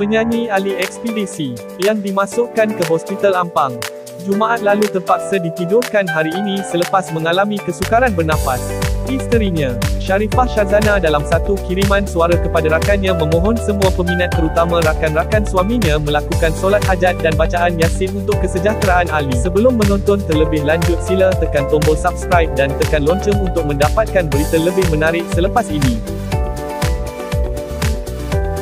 Penyanyi Ali Ekspedisi, yang dimasukkan ke Hospital Ampang. Jumaat lalu terpaksa ditidurkan hari ini selepas mengalami kesukaran bernafas. Isterinya, Sharifah Shazana dalam satu kiriman suara kepada rakannya memohon semua peminat terutama rakan-rakan suaminya melakukan solat hajat dan bacaan Yasin untuk kesejahteraan Ali. Sebelum menonton terlebih lanjut sila tekan tombol subscribe dan tekan lonceng untuk mendapatkan berita lebih menarik selepas ini.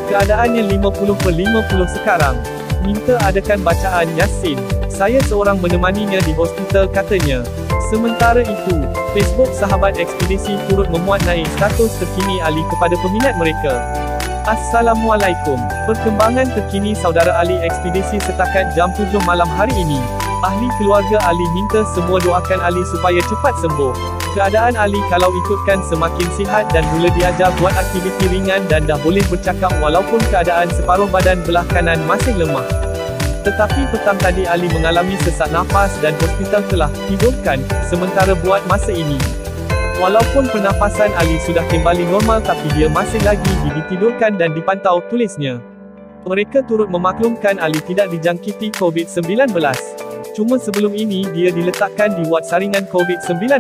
Keadaannya 50 per 50 sekarang. Minta adakan bacaan Yasin. Saya seorang menemaninya di hospital katanya. Sementara itu, Facebook sahabat ekspedisi turut memuat naik status terkini Ali kepada peminat mereka. Assalamualaikum. Perkembangan terkini saudara Ali ekspedisi setakat jam 7 malam hari ini. Ahli keluarga Ali minta semua doakan Ali supaya cepat sembuh. Keadaan Ali kalau ikutkan semakin sihat dan mula diajar buat aktiviti ringan dan dah boleh bercakap walaupun keadaan separuh badan belah kanan masih lemah. Tetapi petang tadi Ali mengalami sesak nafas dan hospital telah tidurkan, sementara buat masa ini. Walaupun pernafasan Ali sudah kembali normal tapi dia masih lagi ditidurkan dan dipantau tulisnya. Mereka turut memaklumkan Ali tidak dijangkiti COVID-19. Cuma sebelum ini dia diletakkan di wad saringan COVID-19.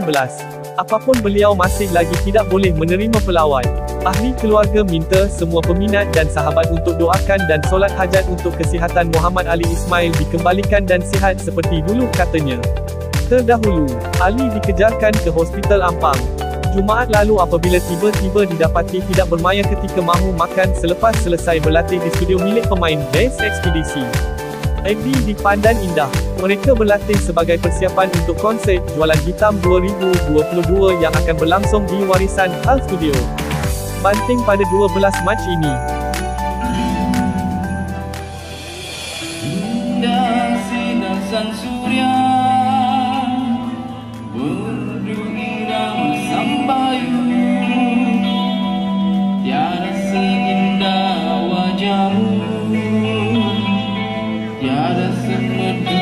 Apapun beliau masih lagi tidak boleh menerima pelawat. Ahli keluarga minta semua peminat dan sahabat untuk doakan dan solat hajat untuk kesihatan Muhammad Ali Ismail dikembalikan dan sihat seperti dulu katanya. Terdahulu, Ali dikejarkan ke Hospital Ampang. Jumaat lalu apabila tiba-tiba didapati tidak bermaya ketika mahu makan selepas selesai berlatih di studio milik pemain Best Expedition. Edi di Pandan Indah. Mereka berlatih sebagai persiapan untuk konsert Jualan Hitam 2022 yang akan berlangsung di Warisan Hal Studio. Banting pada 12 Mac ini. Indah sinar sang surya Ada semua